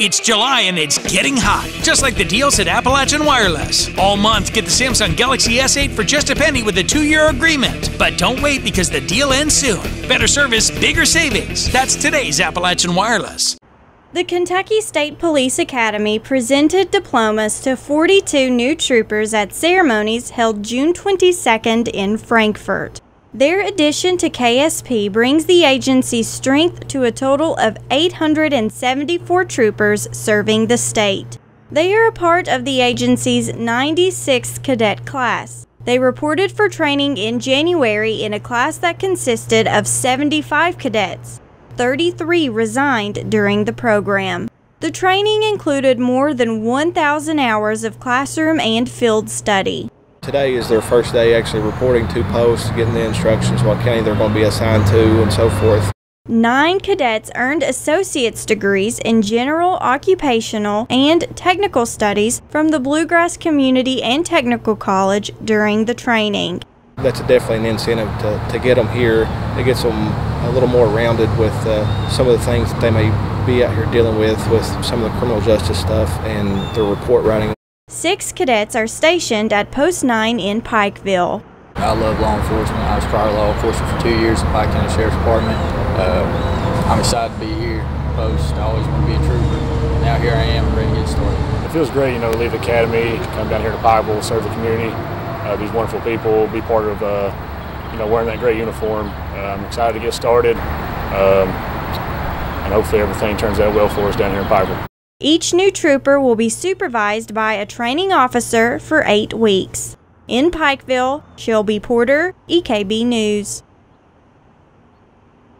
It's July and it's getting hot, just like the deals at Appalachian Wireless. All month, get the Samsung Galaxy S8 for just a penny with a two year agreement. But don't wait because the deal ends soon. Better service, bigger savings. That's today's Appalachian Wireless. The Kentucky State Police Academy presented diplomas to 42 new troopers at ceremonies held June 22nd in Frankfort. Their addition to KSP brings the agency's strength to a total of 874 troopers serving the state. They are a part of the agency's 96th cadet class. They reported for training in January in a class that consisted of 75 cadets. 33 resigned during the program. The training included more than 1,000 hours of classroom and field study. Today is their first day actually reporting to posts, getting the instructions, what county they're going to be assigned to, and so forth. Nine cadets earned associate's degrees in general, occupational, and technical studies from the Bluegrass Community and Technical College during the training. That's definitely an incentive to, to get them here. It gets them a little more rounded with uh, some of the things that they may be out here dealing with, with some of the criminal justice stuff and the report writing. Six cadets are stationed at Post 9 in Pikeville. I love law enforcement. I was prior law enforcement for two years in Pike County Sheriff's Department. Uh, I'm excited to be here. Post. I always want to be a trooper. Now here I am, ready to get started. It feels great, you know, to leave the academy, come down here to Pikeville, serve the community. Uh, these wonderful people, be part of, uh, you know, wearing that great uniform. Uh, I'm excited to get started, um, and hopefully everything turns out well for us down here in Pikeville. Each new trooper will be supervised by a training officer for eight weeks. In Pikeville, Shelby Porter, EKB News.